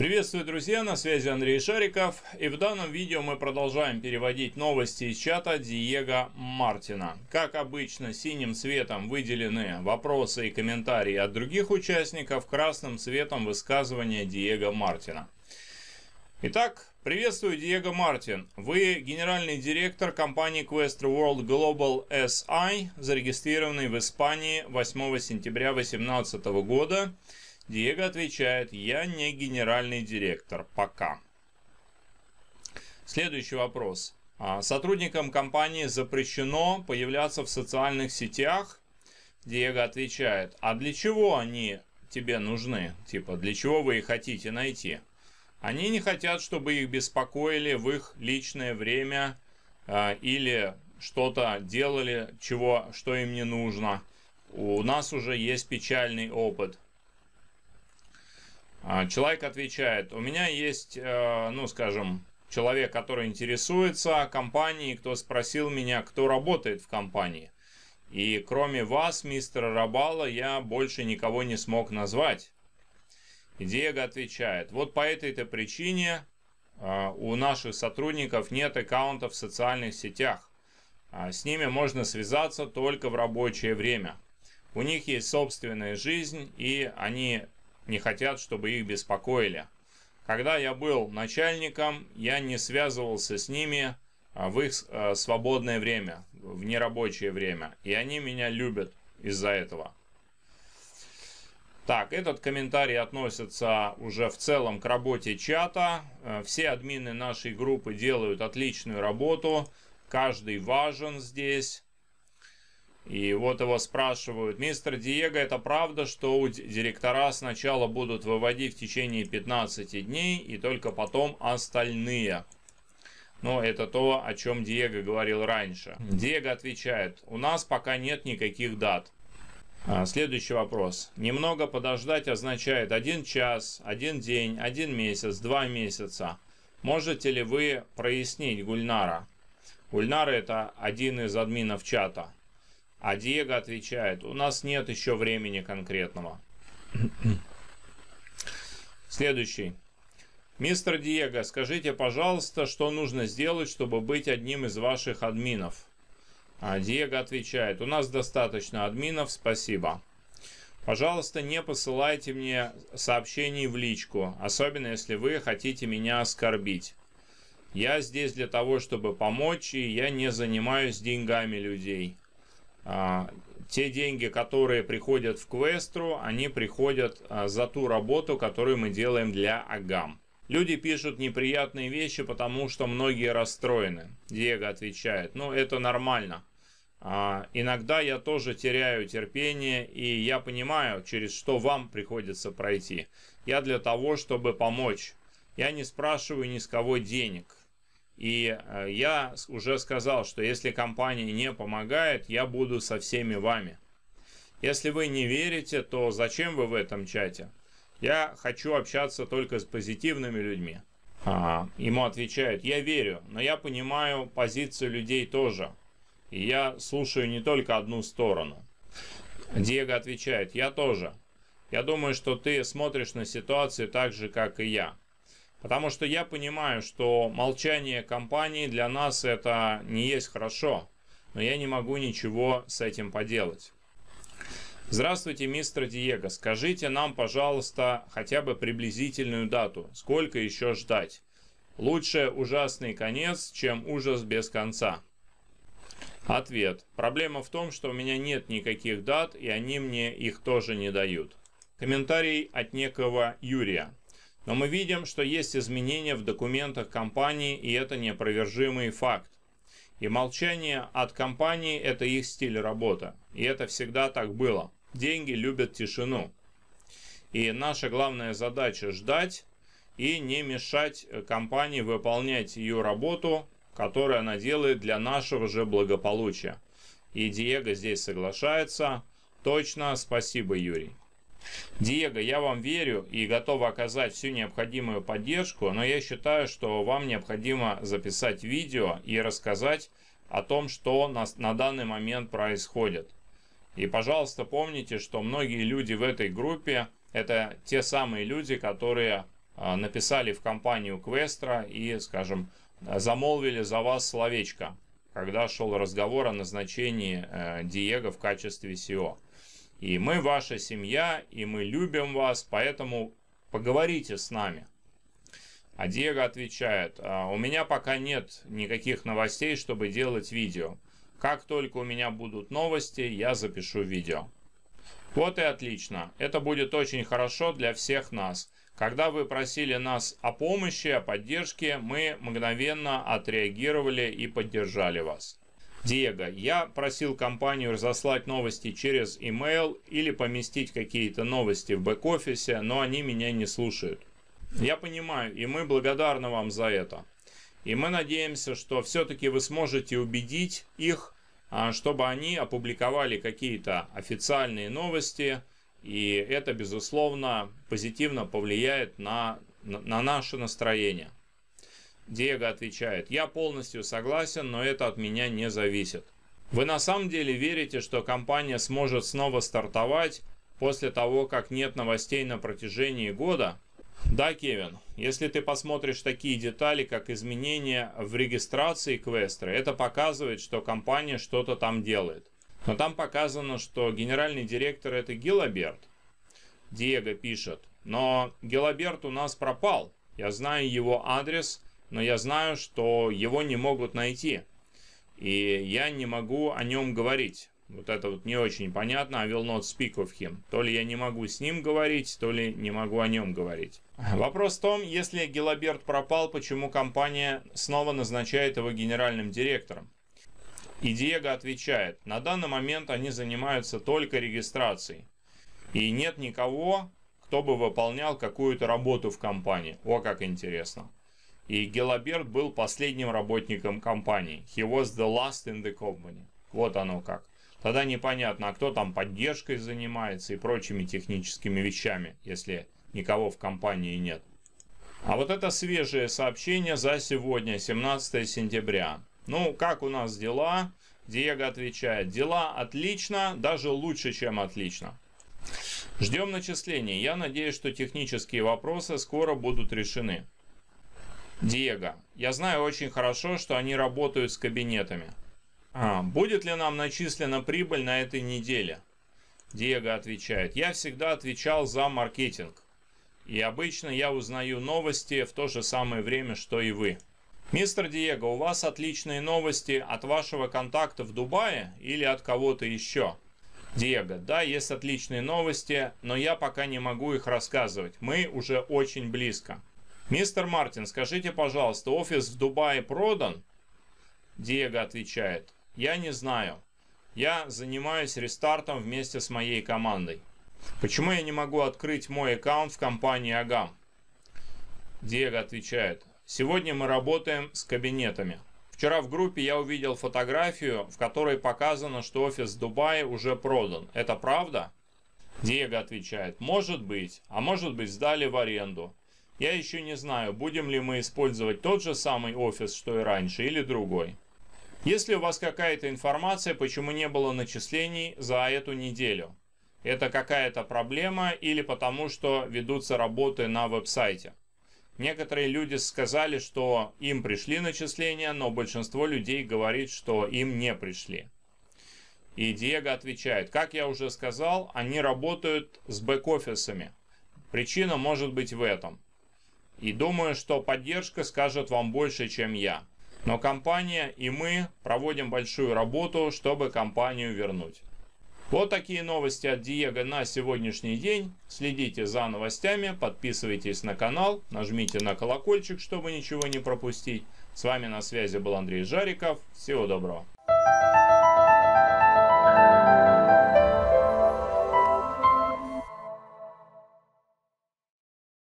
Приветствую, друзья, на связи Андрей Шариков, и в данном видео мы продолжаем переводить новости из чата Диего Мартина. Как обычно, синим цветом выделены вопросы и комментарии от других участников, красным цветом высказывания Диего Мартина. Итак, приветствую, Диего Мартин. Вы генеральный директор компании Quest World Global SI, зарегистрированный в Испании 8 сентября 2018 года. Диего отвечает, я не генеральный директор, пока. Следующий вопрос. А, сотрудникам компании запрещено появляться в социальных сетях? Диего отвечает, а для чего они тебе нужны? Типа, для чего вы их хотите найти? Они не хотят, чтобы их беспокоили в их личное время э, или что-то делали, чего, что им не нужно. У нас уже есть печальный опыт. А, человек отвечает, у меня есть, э, ну, скажем, человек, который интересуется компанией, кто спросил меня, кто работает в компании. И кроме вас, мистера Рабала, я больше никого не смог назвать. И Диего отвечает, вот по этой-то причине э, у наших сотрудников нет аккаунтов в социальных сетях. А с ними можно связаться только в рабочее время. У них есть собственная жизнь, и они не хотят, чтобы их беспокоили. Когда я был начальником, я не связывался с ними а, в их а, свободное время, в нерабочее время. И они меня любят из-за этого. Так, этот комментарий относится уже в целом к работе чата. Э, все админы нашей группы делают отличную работу. Каждый важен здесь. И вот его спрашивают, мистер Диего, это правда, что у директора сначала будут выводить в течение 15 дней и только потом остальные? Но это то, о чем Диего говорил раньше. Диего отвечает, у нас пока нет никаких дат. А, следующий вопрос. Немного подождать означает один час, один день, один месяц, два месяца. Можете ли вы прояснить Гульнара? Гульнара это один из админов чата. А Диего отвечает, у нас нет еще времени конкретного. Следующий. Мистер Диего, скажите, пожалуйста, что нужно сделать, чтобы быть одним из ваших админов? А Диего отвечает, у нас достаточно админов, спасибо. Пожалуйста, не посылайте мне сообщений в личку, особенно если вы хотите меня оскорбить. Я здесь для того, чтобы помочь, и я не занимаюсь деньгами людей. А, те деньги, которые приходят в Квестру, они приходят а, за ту работу, которую мы делаем для Агам. Люди пишут неприятные вещи, потому что многие расстроены. Диего отвечает, ну это нормально. А, иногда я тоже теряю терпение, и я понимаю, через что вам приходится пройти. Я для того, чтобы помочь. Я не спрашиваю ни с кого денег. И э, я уже сказал, что если компания не помогает, я буду со всеми вами. Если вы не верите, то зачем вы в этом чате? Я хочу общаться только с позитивными людьми. А, ему отвечают, я верю, но я понимаю позицию людей тоже. И я слушаю не только одну сторону. Диего отвечает, я тоже. Я думаю, что ты смотришь на ситуацию так же, как и я. Потому что я понимаю, что молчание компании для нас это не есть хорошо, но я не могу ничего с этим поделать. Здравствуйте, мистер Диего. Скажите нам, пожалуйста, хотя бы приблизительную дату. Сколько еще ждать? Лучше ужасный конец, чем ужас без конца. Ответ. Проблема в том, что у меня нет никаких дат, и они мне их тоже не дают. Комментарий от некого Юрия. Но мы видим, что есть изменения в документах компании, и это неопровержимый факт. И молчание от компании – это их стиль работы. И это всегда так было. Деньги любят тишину. И наша главная задача – ждать и не мешать компании выполнять ее работу, которую она делает для нашего же благополучия. И Диего здесь соглашается. Точно, спасибо, Юрий. Диего, я вам верю и готов оказать всю необходимую поддержку, но я считаю, что вам необходимо записать видео и рассказать о том, что на, на данный момент происходит. И, пожалуйста, помните, что многие люди в этой группе – это те самые люди, которые написали в компанию Квестра и, скажем, замолвили за вас словечко, когда шел разговор о назначении Диего в качестве SEO. И мы ваша семья, и мы любим вас, поэтому поговорите с нами. А Диего отвечает, у меня пока нет никаких новостей, чтобы делать видео. Как только у меня будут новости, я запишу видео. Вот и отлично. Это будет очень хорошо для всех нас. Когда вы просили нас о помощи, о поддержке, мы мгновенно отреагировали и поддержали вас. Диего, я просил компанию разослать новости через email или поместить какие-то новости в бэк-офисе, но они меня не слушают. Я понимаю, и мы благодарны вам за это. И мы надеемся, что все-таки вы сможете убедить их, а, чтобы они опубликовали какие-то официальные новости, и это, безусловно, позитивно повлияет на, на наше настроение. Диего отвечает, я полностью согласен, но это от меня не зависит. Вы на самом деле верите, что компания сможет снова стартовать после того, как нет новостей на протяжении года? Да, Кевин, если ты посмотришь такие детали, как изменения в регистрации Квестры, это показывает, что компания что-то там делает. Но там показано, что генеральный директор это Гилаберт. Диего пишет, но Гилаберт у нас пропал. Я знаю его адрес, но я знаю, что его не могут найти. И я не могу о нем говорить. Вот это вот не очень понятно. I will not speak of him. То ли я не могу с ним говорить, то ли не могу о нем говорить. Вопрос в том, если Гилаберт пропал, почему компания снова назначает его генеральным директором? И Диего отвечает, на данный момент они занимаются только регистрацией. И нет никого, кто бы выполнял какую-то работу в компании. О, как интересно. И Гелаберт был последним работником компании. He was the last in the company. Вот оно как. Тогда непонятно, а кто там поддержкой занимается и прочими техническими вещами, если никого в компании нет. А вот это свежее сообщение за сегодня, 17 сентября. Ну, как у нас дела? Диего отвечает, дела отлично, даже лучше, чем отлично. Ждем начислений. Я надеюсь, что технические вопросы скоро будут решены. Диего, я знаю очень хорошо, что они работают с кабинетами. А, будет ли нам начислена прибыль на этой неделе? Диего отвечает, я всегда отвечал за маркетинг. И обычно я узнаю новости в то же самое время, что и вы. Мистер Диего, у вас отличные новости от вашего контакта в Дубае или от кого-то еще? Диего, да, есть отличные новости, но я пока не могу их рассказывать. Мы уже очень близко. Мистер Мартин, скажите, пожалуйста, офис в Дубае продан? Диего отвечает, я не знаю. Я занимаюсь рестартом вместе с моей командой. Почему я не могу открыть мой аккаунт в компании Агам? Диего отвечает, сегодня мы работаем с кабинетами. Вчера в группе я увидел фотографию, в которой показано, что офис в Дубае уже продан. Это правда? Диего отвечает, может быть, а может быть сдали в аренду. Я еще не знаю, будем ли мы использовать тот же самый офис, что и раньше, или другой. Если у вас какая-то информация, почему не было начислений за эту неделю, это какая-то проблема или потому, что ведутся работы на веб-сайте. Некоторые люди сказали, что им пришли начисления, но большинство людей говорит, что им не пришли. И Диего отвечает, как я уже сказал, они работают с бэк-офисами. Причина может быть в этом. И думаю, что поддержка скажет вам больше, чем я. Но компания и мы проводим большую работу, чтобы компанию вернуть. Вот такие новости от Диего на сегодняшний день. Следите за новостями, подписывайтесь на канал, нажмите на колокольчик, чтобы ничего не пропустить. С вами на связи был Андрей Жариков. Всего доброго.